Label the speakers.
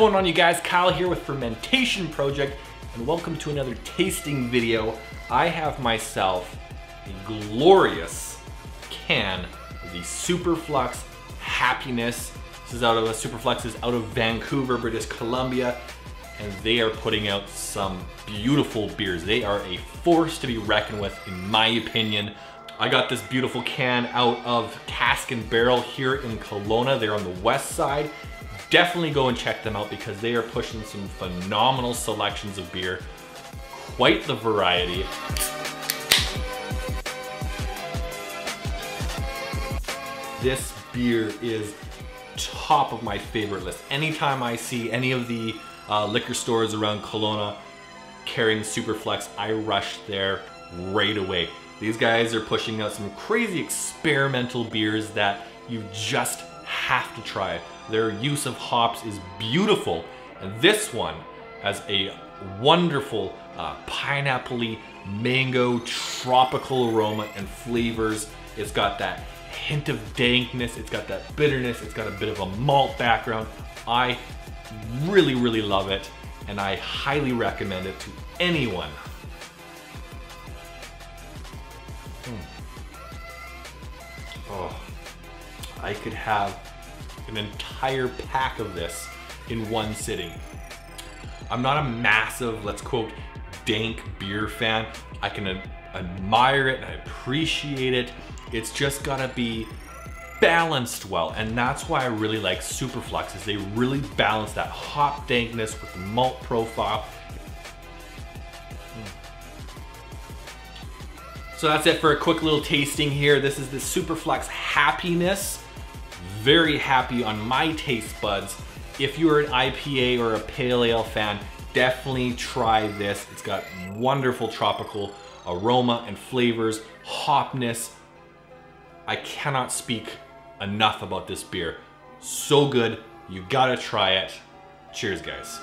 Speaker 1: What's going on you guys? Kyle here with Fermentation Project and welcome to another tasting video. I have myself a glorious can of the Superflux Happyness. This is out of Superflux is out of Vancouver, British Columbia and they are putting out some beautiful beers. They are a force to be reckoned with in my opinion. I got this beautiful can out of Cask and Barrel here in Kelowna. They're on the west side definitely go and check them out because they are pushing some phenomenal selections of beer. Quite the variety. This beer is top of my favorite list. Anytime I see any of the uh, liquor stores around Kelowna carrying Superflux, I rush there right away. These guys are pushing out some crazy experimental beers that you just have to try. Their use of hops is beautiful. And this one has a wonderful uh, pineapple mango tropical aroma and flavors. It's got that hint of dankness, it's got that bitterness, it's got a bit of a malt background. I really, really love it and I highly recommend it to anyone. Mm. Oh, I could have an entire pack of this in one sitting. I'm not a massive, let's quote, dank beer fan. I can admire it and I appreciate it. It's just gotta be balanced well. And that's why I really like Superflux is they really balance that hop dankness with the malt profile. So that's it for a quick little tasting here. This is the Superflux Happyness very happy on my taste buds. If you're an IPA or a pale ale fan, definitely try this. It's got wonderful tropical aroma and flavors, hopness. I cannot speak enough about this beer. So good, you gotta try it. Cheers guys.